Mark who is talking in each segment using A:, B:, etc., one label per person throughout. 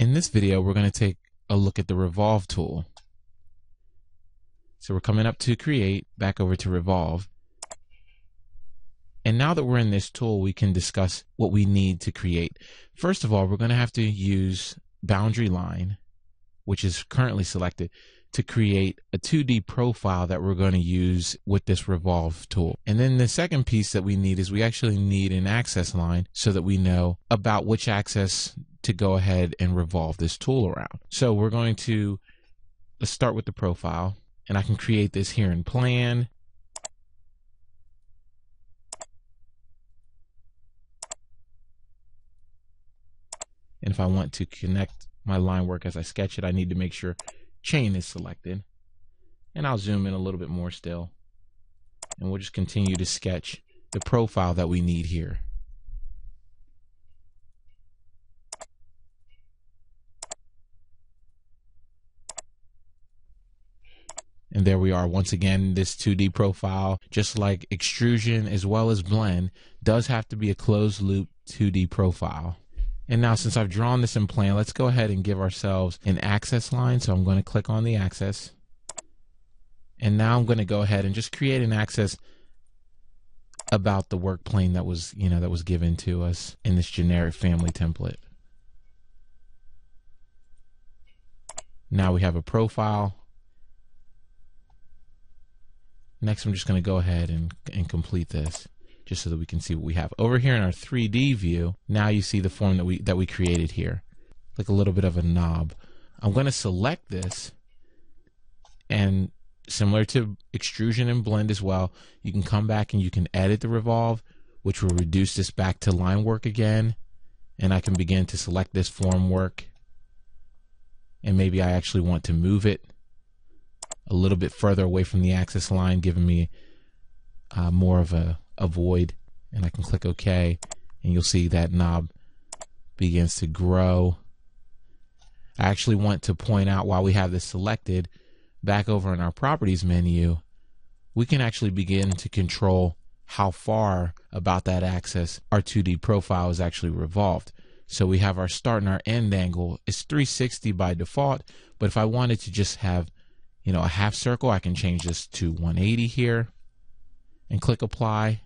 A: In this video, we're going to take a look at the Revolve tool. So we're coming up to Create, back over to Revolve. And now that we're in this tool, we can discuss what we need to create. First of all, we're going to have to use boundary line, which is currently selected, to create a 2D profile that we're going to use with this revolve tool. And then the second piece that we need is we actually need an axis line so that we know about which axis to go ahead and revolve this tool around. So we're going to let's start with the profile and I can create this here in plan. And if I want to connect my line work as I sketch it, I need to make sure chain is selected. And I'll zoom in a little bit more still. And we'll just continue to sketch the profile that we need here. And there we are once again, this 2D profile, just like extrusion as well as blend, does have to be a closed loop 2D profile. And now since I've drawn this in plan, let's go ahead and give ourselves an axis line. So I'm going to click on the axis. And now I'm going to go ahead and just create an axis about the work plane that was, you know, that was given to us in this generic family template. Now we have a profile Next, I'm just going to go ahead and, and complete this just so that we can see what we have. Over here in our 3D view, now you see the form that we, that we created here, like a little bit of a knob. I'm going to select this and similar to extrusion and blend as well, you can come back and you can edit the revolve, which will reduce this back to line work again. And I can begin to select this form work. And maybe I actually want to move it a little bit further away from the axis line, giving me uh, more of a, a void. And I can click OK, and you'll see that knob begins to grow. I actually want to point out while we have this selected, back over in our properties menu, we can actually begin to control how far about that axis our 2D profile is actually revolved. So we have our start and our end angle. It's 360 by default, but if I wanted to just have you know, a half circle, I can change this to 180 here and click apply.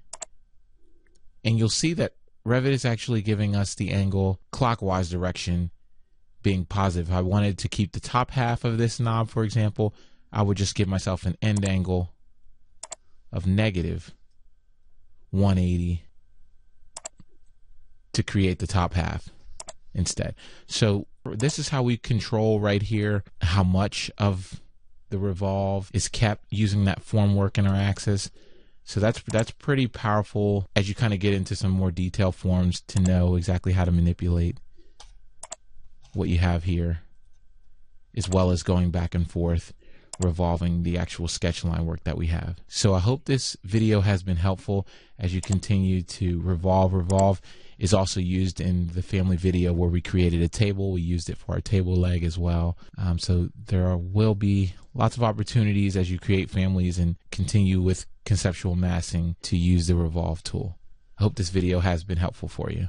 A: And you'll see that Revit is actually giving us the angle clockwise direction being positive. If I wanted to keep the top half of this knob, for example, I would just give myself an end angle of negative 180 to create the top half instead. So this is how we control right here how much of the revolve is kept using that formwork in our axis. So that's that's pretty powerful as you kind of get into some more detailed forms to know exactly how to manipulate what you have here, as well as going back and forth revolving the actual sketch line work that we have. So I hope this video has been helpful as you continue to revolve. Revolve is also used in the family video where we created a table. We used it for our table leg as well. Um, so there will be lots of opportunities as you create families and continue with conceptual massing to use the revolve tool. I hope this video has been helpful for you.